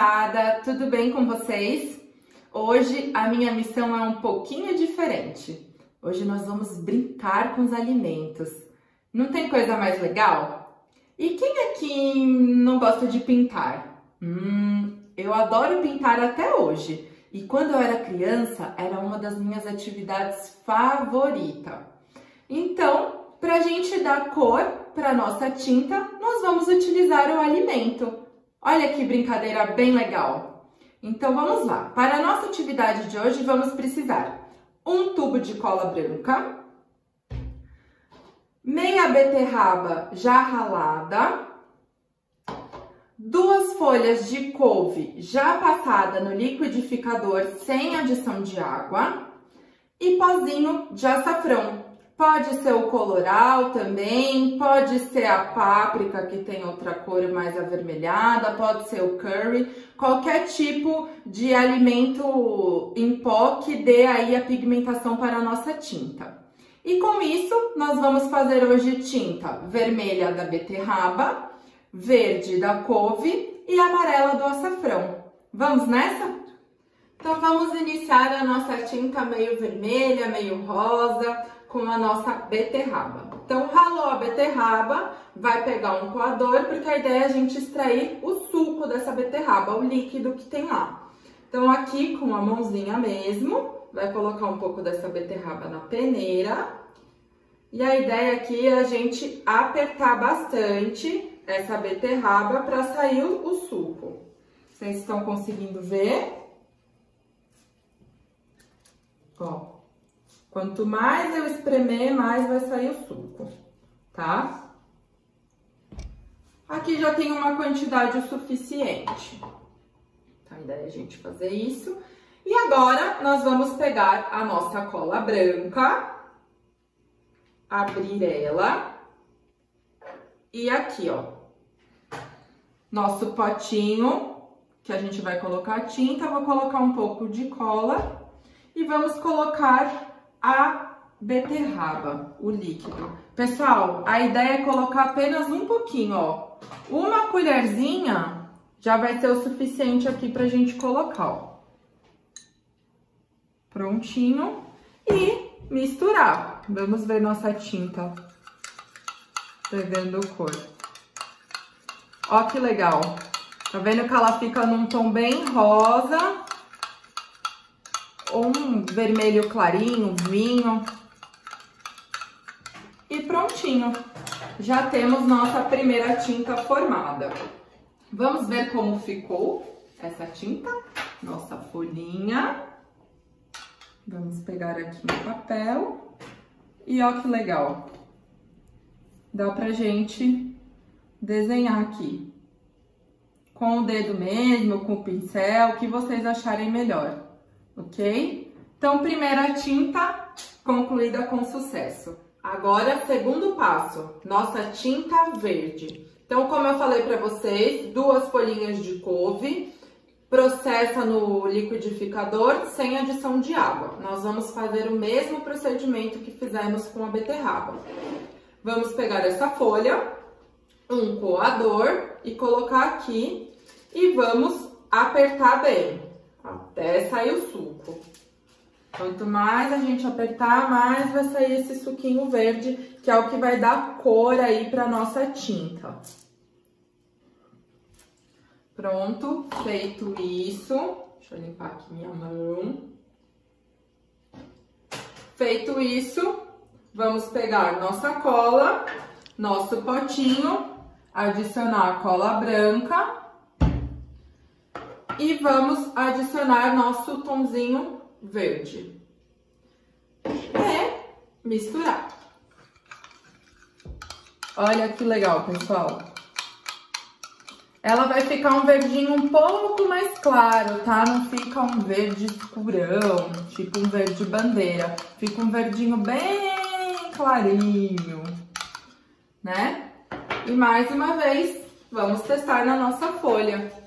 criançada, tudo bem com vocês? Hoje a minha missão é um pouquinho diferente. Hoje nós vamos brincar com os alimentos. Não tem coisa mais legal? E quem aqui não gosta de pintar? Hum, eu adoro pintar até hoje. E quando eu era criança, era uma das minhas atividades favoritas. Então, para a gente dar cor para nossa tinta, nós vamos utilizar o alimento. Olha que brincadeira bem legal! Então vamos lá. Para a nossa atividade de hoje, vamos precisar um tubo de cola branca, meia beterraba já ralada, duas folhas de couve já passada no liquidificador sem adição de água e pozinho de açafrão Pode ser o coloral também, pode ser a páprica que tem outra cor mais avermelhada, pode ser o curry, qualquer tipo de alimento em pó que dê aí a pigmentação para a nossa tinta. E com isso, nós vamos fazer hoje tinta vermelha da beterraba, verde da couve e amarela do açafrão. Vamos nessa? Então vamos iniciar a nossa tinta meio vermelha, meio rosa, com a nossa beterraba. Então, ralou a beterraba, vai pegar um coador, porque a ideia é a gente extrair o suco dessa beterraba, o líquido que tem lá. Então, aqui com a mãozinha mesmo, vai colocar um pouco dessa beterraba na peneira. E a ideia aqui é a gente apertar bastante essa beterraba para sair o suco. Vocês estão conseguindo ver? Ó, Quanto mais eu espremer, mais vai sair o suco, tá? Aqui já tem uma quantidade o suficiente. Então, a ideia é a gente fazer isso. E agora, nós vamos pegar a nossa cola branca, abrir ela. E aqui, ó, nosso potinho, que a gente vai colocar tinta, vou colocar um pouco de cola e vamos colocar a beterraba, o líquido. Pessoal, a ideia é colocar apenas um pouquinho, ó. Uma colherzinha já vai ser o suficiente aqui pra gente colocar, ó. Prontinho. E misturar. Vamos ver nossa tinta pegando cor. Ó que legal. Tá vendo que ela fica num tom bem rosa um vermelho clarinho, vinho. E prontinho. Já temos nossa primeira tinta formada. Vamos ver como ficou essa tinta. Nossa folhinha. Vamos pegar aqui um papel. E ó que legal. Dá pra gente desenhar aqui. Com o dedo mesmo, com o pincel, o que vocês acharem melhor ok? Então, primeira tinta concluída com sucesso. Agora, segundo passo, nossa tinta verde. Então, como eu falei para vocês, duas folhinhas de couve, processa no liquidificador sem adição de água. Nós vamos fazer o mesmo procedimento que fizemos com a beterraba. Vamos pegar essa folha, um coador e colocar aqui e vamos apertar bem até sair o suco. Quanto mais a gente apertar, mais vai sair esse suquinho verde, que é o que vai dar cor aí pra nossa tinta. Pronto, feito isso. Deixa eu limpar aqui minha mão. Feito isso, vamos pegar nossa cola, nosso potinho, adicionar a cola branca e vamos adicionar nosso tomzinho verde. E misturar. Olha que legal, pessoal. Ela vai ficar um verdinho um pouco mais claro, tá? Não fica um verde escurão, tipo um verde bandeira. Fica um verdinho bem clarinho, né? E mais uma vez, vamos testar na nossa folha.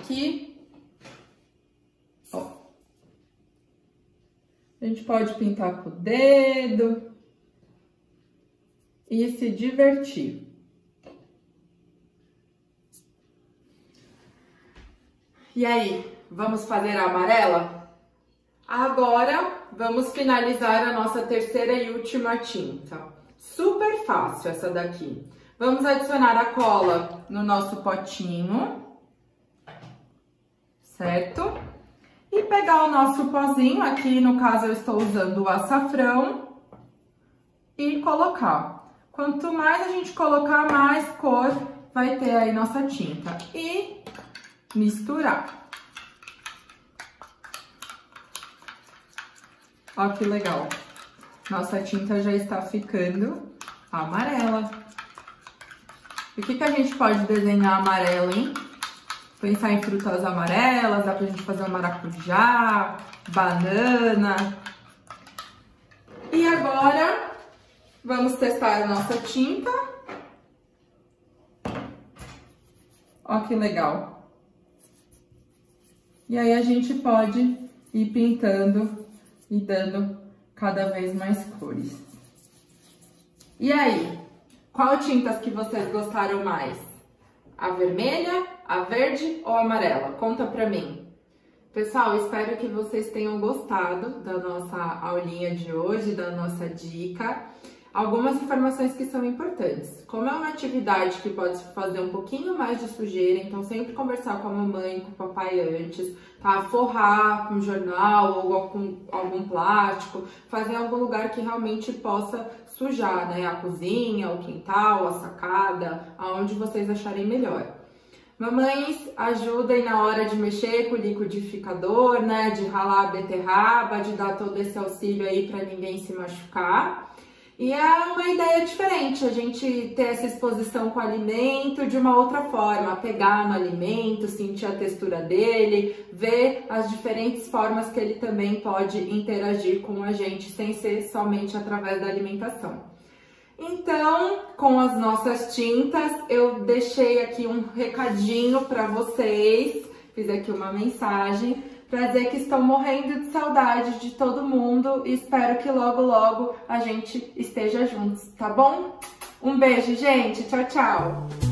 Aqui. Ó. A gente pode pintar com o dedo e se divertir. E aí, vamos fazer a amarela? Agora, vamos finalizar a nossa terceira e última tinta. Super fácil essa daqui. Vamos adicionar a cola no nosso potinho, certo? E pegar o nosso pozinho, aqui no caso eu estou usando o açafrão, e colocar. Quanto mais a gente colocar, mais cor vai ter aí nossa tinta. E misturar. Ó que legal. Nossa tinta já está ficando amarela. O que, que a gente pode desenhar amarelo, hein? Pensar em frutas amarelas, dá pra gente fazer um maracujá, banana. E agora, vamos testar a nossa tinta. Ó que legal. E aí a gente pode ir pintando e dando cada vez mais cores. E aí, qual tintas que vocês gostaram mais? A vermelha, a verde ou a amarela? Conta pra mim. Pessoal, espero que vocês tenham gostado da nossa aulinha de hoje, da nossa dica algumas informações que são importantes. Como é uma atividade que pode fazer um pouquinho mais de sujeira, então sempre conversar com a mamãe, com o papai antes, tá? Forrar com jornal ou com algum plástico, fazer em algum lugar que realmente possa sujar, né? A cozinha, o quintal, a sacada, aonde vocês acharem melhor. Mamães, ajudem na hora de mexer com o liquidificador, né? De ralar a beterraba, de dar todo esse auxílio aí para ninguém se machucar. E é uma ideia diferente, a gente ter essa exposição com o alimento de uma outra forma, pegar no alimento, sentir a textura dele, ver as diferentes formas que ele também pode interagir com a gente, sem ser somente através da alimentação. Então, com as nossas tintas, eu deixei aqui um recadinho para vocês, fiz aqui uma mensagem para dizer que estou morrendo de saudade de todo mundo e espero que logo, logo a gente esteja juntos, tá bom? Um beijo, gente. Tchau, tchau.